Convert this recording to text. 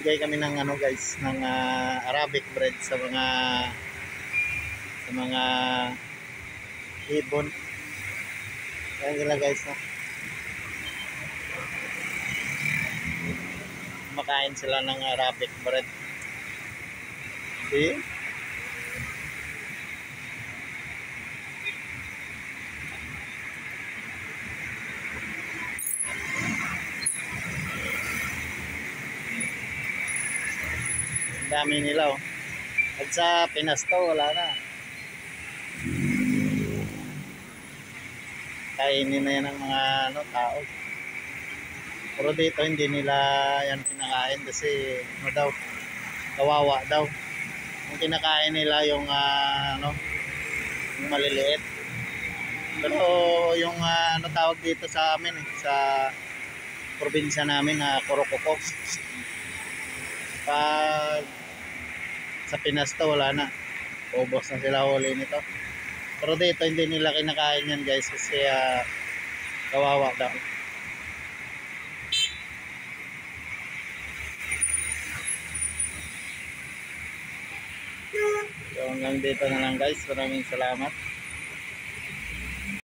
bigay kami ng ano guys, ng ah, Arabic bread sa mga sa mga ibon. Ayan sila guys, no? Makain sila ng Arabic bread. See? Dami nila oh. At sa Pinas to, wala na. Kainin na yan ng mga ano, tao. Pero dito hindi nila yan kinakain kasi ano daw, kawawa daw. Ang kinakain nila yung ah, ano, yung maliliit. Pero yung ah, ano tawag dito sa amin eh, sa probinsya namin na Kurokoko. Pag sa Pinas to wala na. Ubos na sila huli nito. Pero dito hindi nila kinakain yan guys kasi ah, kawawa daw. So hanggang dito na lang guys. Maraming salamat.